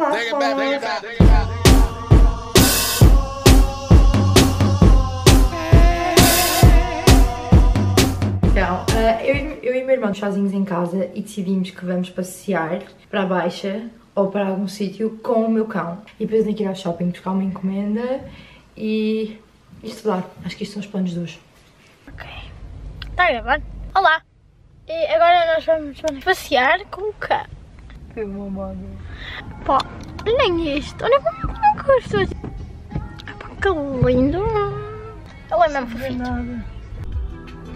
It back. Então, eh, eu, e- eu e meu irmão sozinhos em casa e decidimos que vamos passear para a Baixa ou para algum sítio com o meu cão. E depois tenho que ir ao shopping buscar uma encomenda e e estudar. Acho que isto são os planos de hoje. Está a gravar? Olá! E agora nós vamos passear com o cão. Pá, nem isto. Olha como é que eu estou. Pá, que lindo. Ele é mesmo fofinho.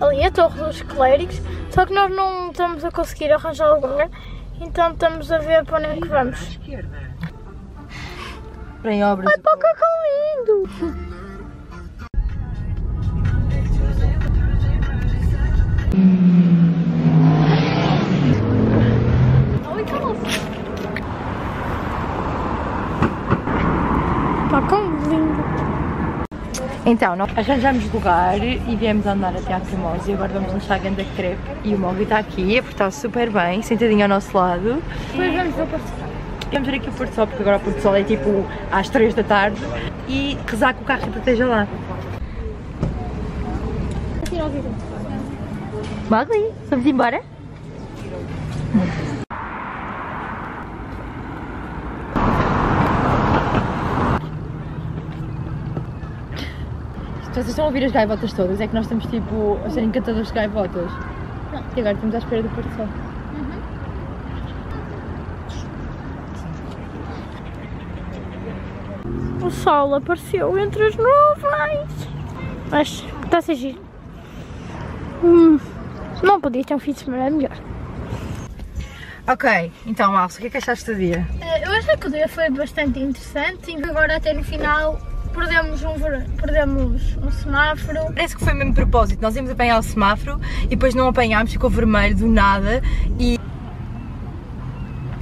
Ali é a Torre dos Clérigos, só que nós não estamos a conseguir arranjar lugar, então estamos a ver para onde é que vamos. Em obras. Ai, pá, que que lindo! Então, nós arranjamos lugar e viemos andar até à Cremosa e agora vamos lanchar a ganda crepe. E o Mogli está aqui, porque está super bem, sentadinho ao nosso lado. Depois vamos ver o Porto Sol. Vamos ver aqui o Porto Sol, porque agora o Porto Sol é tipo às 3 da tarde. E rezar que o carro proteja lá. Mogli, vamos embora? Vocês estão a ouvir as gaivotas todas, é que nós estamos tipo a ser encantadores de gaivotas. E agora estamos à espera do Porto Sol. O sol apareceu entre as nuvens. Mas está a ser giro. Hum, não podia ter um fim de semana melhor. Ok, então Alça, o que é que achaste do dia? Eh, Eu achei que o dia foi bastante interessante e agora até no final perdemos um, perdemos um semáforo. Parece que foi mesmo propósito, nós íamos apanhar o semáforo e depois não apanhámos, ficou vermelho do nada e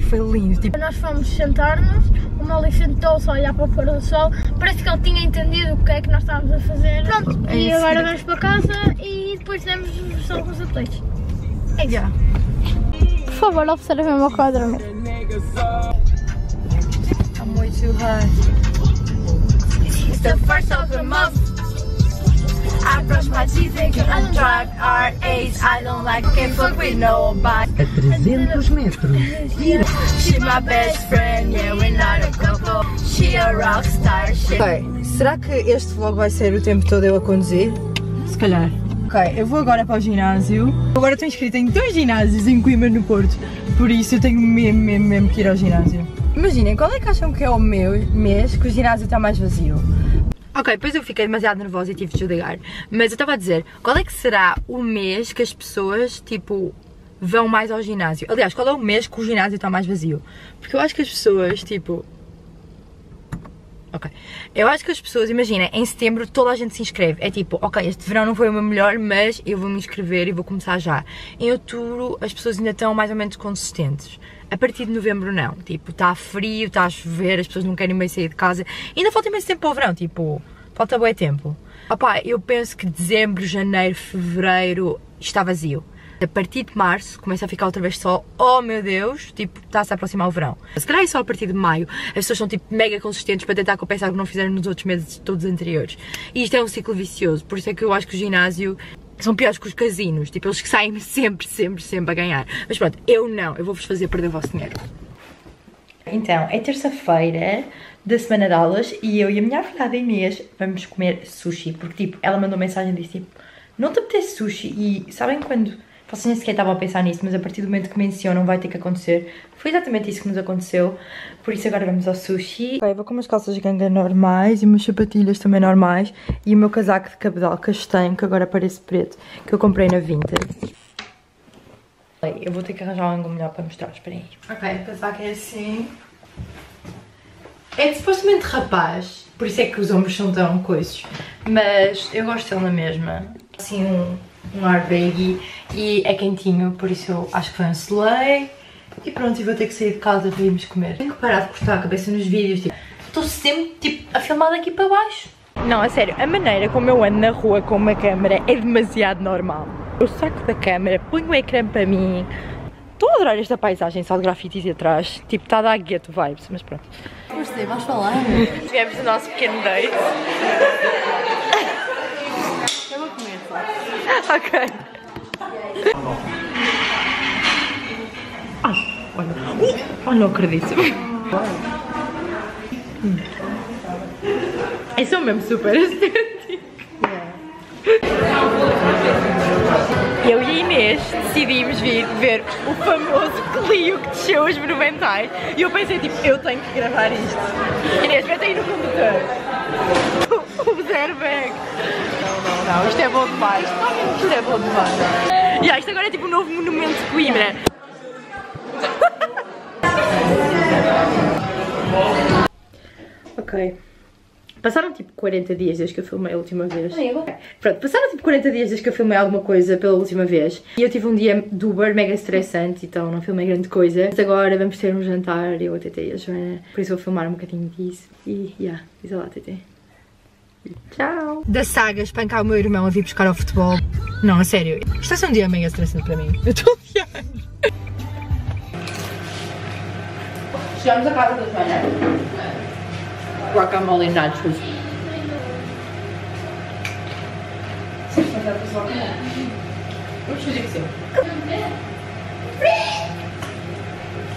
foi lindo, tipo, Nós fomos sentar-nos, o Molly sentou-se a olhar para o pôr do sol, parece que ele tinha entendido o que é que nós estávamos a fazer. Pronto, É e agora vamos para casa e depois demos os alguns updates. É isso. yeah. Por favor, observem o meu quadro. I'm way too high. The first of the month. I brush my teeth and get on track. Our age, I don't like can fuck with nobody. a 300 metros. She my best friend, yeah, we're not a couple. She a rock star. Ok, será que este vlog vai ser o tempo todo eu a conduzir? Se calhar. Ok, eu vou agora para o ginásio. Agora estou inscrita em dois ginásios em Coimbra no Porto, por isso eu tenho mesmo, mesmo, mesmo que ir ao ginásio. Imaginem, qual é que acham que é o meu mês que o ginásio está mais vazio? Ok, depois eu fiquei demasiado nervosa e tive de desligar. Mas eu estava a dizer, qual é que será o mês que as pessoas, tipo, vão mais ao ginásio? Aliás, qual é o mês que o ginásio está mais vazio? Porque eu acho que as pessoas, tipo. Ok. Eu acho que as pessoas, imagina, em setembro toda a gente se inscreve. É tipo, ok, este verão não foi o meu melhor, mas eu vou me inscrever e vou começar já. Em outubro as pessoas ainda estão mais ou menos consistentes. A partir de novembro não. Tipo, está frio, está a chover, as pessoas não querem mais sair de casa. Ainda falta imenso tempo para o verão, tipo, falta bem tempo. Opá, eu penso que dezembro, janeiro, fevereiro está vazio. A partir de março começa a ficar outra vez sol. Oh meu Deus, tipo, está-se a aproximar o verão. Se calhar é só a partir de maio. As pessoas são tipo mega consistentes para tentar compensar o que não fizeram nos outros meses todos anteriores. E isto é um ciclo vicioso. Por isso é que eu acho que o ginásio são piores que os casinos. Tipo, eles que saem sempre, sempre, sempre a ganhar. Mas pronto, eu não. Eu vou-vos fazer perder o vosso dinheiro. Então, é terça-feira da semana de aulas e eu e a minha afilhada Inês vamos comer sushi. Porque, tipo, ela mandou mensagem e disse, tipo, não te apetece sushi? E sabem quando... Vocês nem sequer estavam a pensar nisso, mas a partir do momento que mencionam vai ter que acontecer. Foi exatamente isso que nos aconteceu. Por isso agora vamos ao sushi. Ok, vou com umas calças de ganga normais e umas sapatilhas também normais. E o meu casaco de cabedal castanho, que agora parece preto, que eu comprei na Vinted. Ok, Eu vou ter que arranjar um ângulo melhor para mostrar, esperem aí. Ok, o casaco é assim. É supostamente rapaz, por isso é que os ombros são tão coisos. Mas eu gosto dele na mesma. Assim, um, um ar baggy e é quentinho, por isso eu acho que foi um sleigh. E pronto, e vou ter que sair de casa para irmos comer. Tenho que parar de cortar a cabeça nos vídeos, tipo, estou sempre tipo, a filmar daqui para baixo. Não, a sério, a maneira como eu ando na rua com uma câmera é demasiado normal. Eu saco da câmera, ponho o ecrã para mim, Estou a adorar esta paisagem só de grafites atrás. Tipo, está a dar gueto vibes, mas pronto. Gostei, vais falar. Tivemos o nosso pequeno date. Eu vou comer só. Ok. Ai, olha. Uh, oh, não acredito. Hum. Isso é mesmo super estético. Eu e a Inês decidimos vir ver o famoso Clio que desceu os monumentais e eu pensei tipo, eu tenho que gravar isto. Inês, mete aí no condutor. O zero bag. Não, não, não, isto é bom demais. Isto é bom demais. Yeah, isto agora é tipo um novo monumento de Coimbra. Ok. Passaram tipo 40 dias desde que eu filmei a última vez. Pronto, passaram tipo 40 dias desde que eu filmei alguma coisa pela última vez. E eu tive um dia de Uber mega estressante, então não filmei grande coisa. Mas agora vamos ter um jantar, eu, a Tete e a Joana. Por isso vou filmar um bocadinho disso. E, yeah, diz lá, Tete. Tchau! Da saga espancar o meu irmão a vir buscar ao futebol. Não, a sério. Isto está a ser um dia mega estressante para mim. Eu estou a odiar. Chegamos a casa da Joana. Guacamole nachos. Vamos fazer que sim.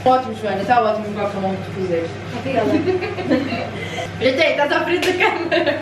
Ótimo, Joana, está ótimo o guacamole que tu fizeste. Obrigada. Gente, estás à frente da câmera.